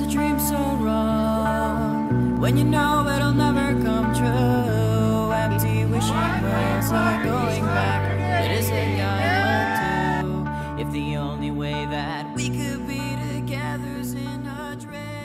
is a dream so wrong when you know it'll never come true? Empty wishing wells are going back. What is it I will do if the only way that we could be together's in a dream?